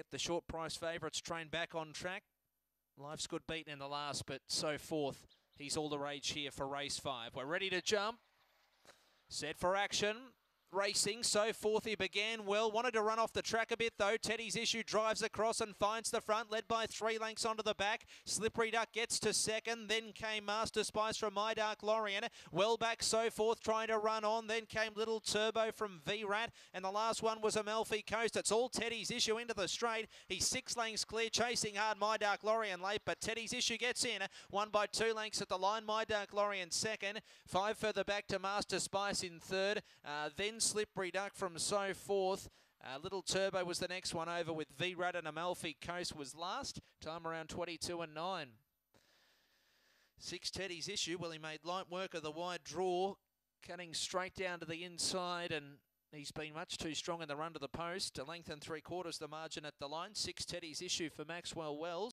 get the short price favourites trained back on track. Life's good beaten in the last, but so forth. He's all the rage here for race five. We're ready to jump. Set for action racing. So forth he began well. Wanted to run off the track a bit though. Teddy's issue drives across and finds the front, led by three lengths onto the back. Slippery Duck gets to second. Then came Master Spice from My Dark Lorien. Well back so forth trying to run on. Then came Little Turbo from V-Rat. And the last one was Amalfi Coast. It's all Teddy's issue into the straight. He's six lengths clear, chasing hard My Dark Lorien late. But Teddy's issue gets in. One by two lengths at the line. My Dark Lorien second. Five further back to Master Spice in third. Uh, Slippery Duck from So Forth. Uh, Little Turbo was the next one over with V-Rad and Amalfi Coast was last. Time around 22 and 9. Six Teddy's issue. Well, he made light work of the wide draw, cutting straight down to the inside and He's been much too strong in the run to the post. A length and three quarters the margin at the line. Six Teddy's issue for Maxwell Wells.